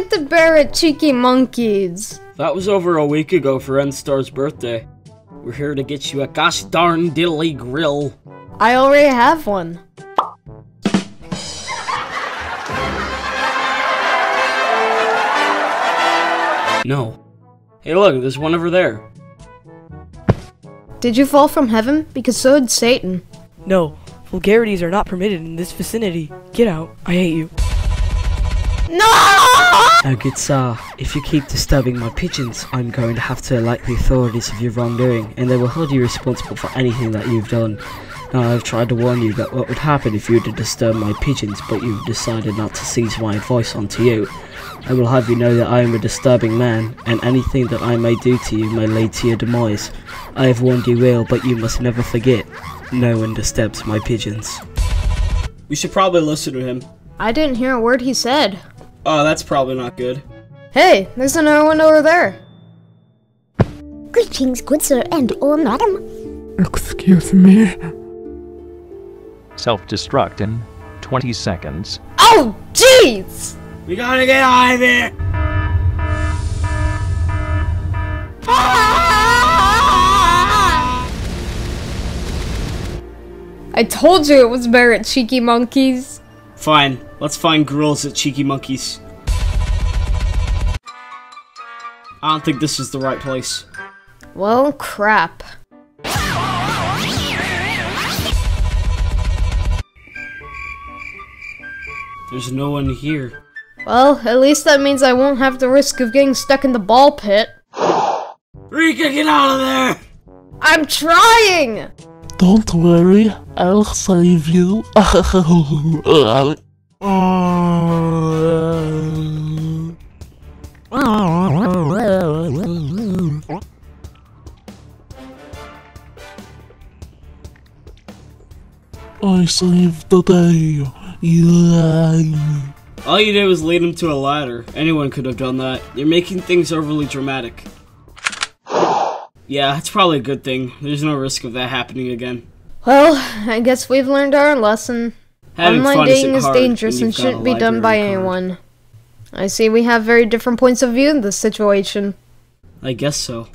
the bear at Cheeky Monkeys? That was over a week ago for N-Star's birthday. We're here to get you a gosh darn diddly grill. I already have one. No. Hey look, there's one over there. Did you fall from heaven? Because so did Satan. No, vulgarities are not permitted in this vicinity. Get out. I hate you. No! Now, good sir, if you keep disturbing my pigeons, I'm going to have to elect the authorities of your wrongdoing, and they will hold you responsible for anything that you've done. Now, I've tried to warn you that what would happen if you were to disturb my pigeons, but you've decided not to seize my advice onto you. I will have you know that I am a disturbing man, and anything that I may do to you may lead to your demise. I have warned you well, but you must never forget, no one disturbs my pigeons. We should probably listen to him. I didn't hear a word he said. Oh, that's probably not good. Hey, there's another one over there. Greetings, good sir and or madam. Excuse me. Self-destruct in 20 seconds. Oh, jeez! We gotta get out of here! Ah! I told you it was bear at Cheeky Monkeys. Fine, let's find grills at Cheeky Monkeys. I don't think this is the right place. Well, crap. There's no one here. Well, at least that means I won't have the risk of getting stuck in the ball pit. Rika, get out of there! I'm trying! Don't worry, I'll save you. I saved the day. Yeah. All you did was lead him to a ladder. Anyone could have done that. You're making things overly dramatic. Yeah, it's probably a good thing. There's no risk of that happening again. Well, I guess we've learned our lesson. Having Online dating isn't is dangerous and you've got a shouldn't be done by card. anyone. I see we have very different points of view in this situation. I guess so.